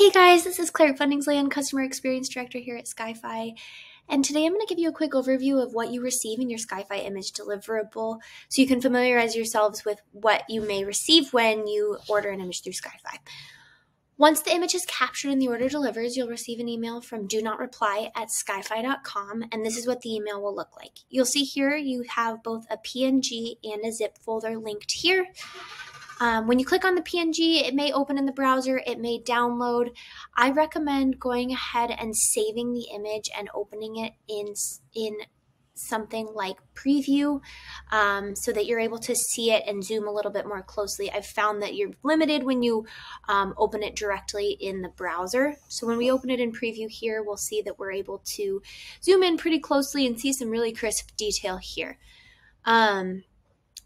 Hey guys, this is Claire Fundingsland, Customer Experience Director here at SkyFi. And today I'm going to give you a quick overview of what you receive in your SkyFi image deliverable so you can familiarize yourselves with what you may receive when you order an image through SkyFi. Once the image is captured and the order delivers, you'll receive an email from do not reply at skyfi.com, and this is what the email will look like. You'll see here you have both a PNG and a zip folder linked here. Um, when you click on the PNG, it may open in the browser, it may download. I recommend going ahead and saving the image and opening it in, in something like preview um, so that you're able to see it and zoom a little bit more closely. I've found that you're limited when you um, open it directly in the browser. So when we open it in preview here, we'll see that we're able to zoom in pretty closely and see some really crisp detail here. Um,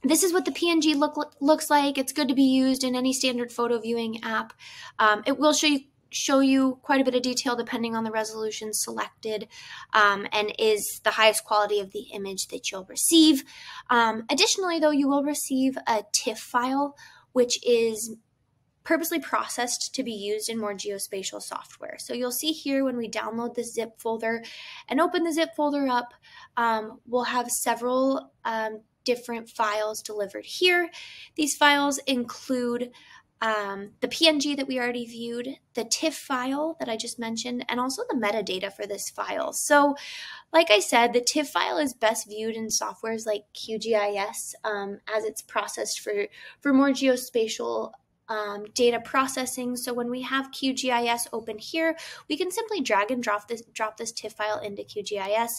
this is what the PNG look, looks like. It's good to be used in any standard photo viewing app. Um, it will show you show you quite a bit of detail depending on the resolution selected um, and is the highest quality of the image that you'll receive. Um, additionally, though, you will receive a TIFF file, which is purposely processed to be used in more geospatial software. So you'll see here when we download the zip folder and open the zip folder up, um, we'll have several um, different files delivered here. These files include um, the PNG that we already viewed, the TIFF file that I just mentioned, and also the metadata for this file. So, like I said, the TIFF file is best viewed in softwares like QGIS um, as it's processed for, for more geospatial um, data processing. So when we have QGIS open here, we can simply drag and drop this drop this TIFF file into QGIS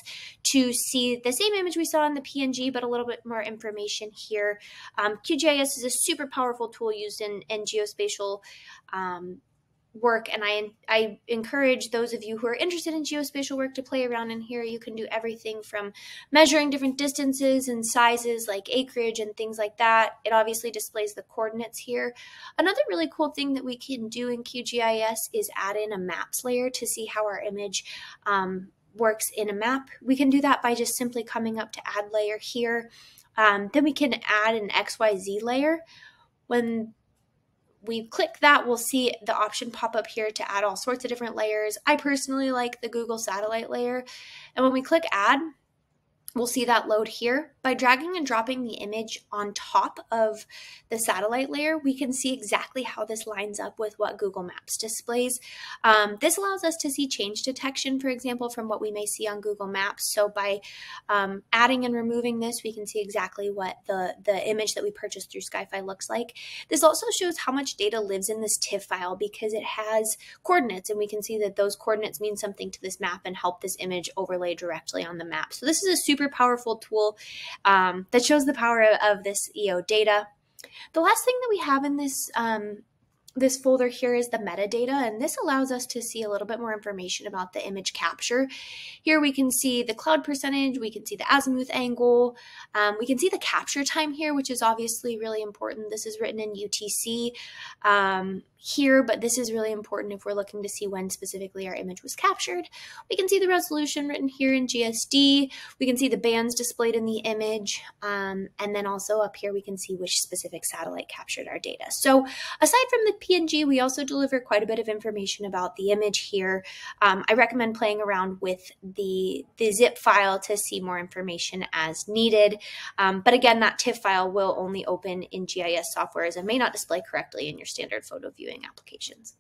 to see the same image we saw in the PNG, but a little bit more information here. Um, QGIS is a super powerful tool used in, in geospatial um, work and I, I encourage those of you who are interested in geospatial work to play around in here. You can do everything from measuring different distances and sizes like acreage and things like that. It obviously displays the coordinates here. Another really cool thing that we can do in QGIS is add in a maps layer to see how our image um, works in a map. We can do that by just simply coming up to add layer here. Um, then we can add an xyz layer. When we click that, we'll see the option pop up here to add all sorts of different layers. I personally like the Google satellite layer. And when we click add, We'll see that load here. By dragging and dropping the image on top of the satellite layer, we can see exactly how this lines up with what Google Maps displays. Um, this allows us to see change detection, for example, from what we may see on Google Maps. So by um, adding and removing this, we can see exactly what the, the image that we purchased through SkyFi looks like. This also shows how much data lives in this TIFF file because it has coordinates, and we can see that those coordinates mean something to this map and help this image overlay directly on the map. So this is a super super powerful tool um, that shows the power of, of, this EO data. The last thing that we have in this um, this folder here is the metadata, and this allows us to see a little bit more information about the image capture. Here we can see the cloud percentage, we can see the azimuth angle, um, we can see the capture time here, which is obviously really important. This is written in UTC. Um, here, but this is really important if we're looking to see when specifically our image was captured. We can see the resolution written here in GSD. We can see the bands displayed in the image. Um, and then also up here, we can see which specific satellite captured our data. So aside from the PNG, we also deliver quite a bit of information about the image here. Um, I recommend playing around with the, the zip file to see more information as needed. Um, but again, that TIFF file will only open in GIS software as it may not display correctly in your standard photo viewing applications.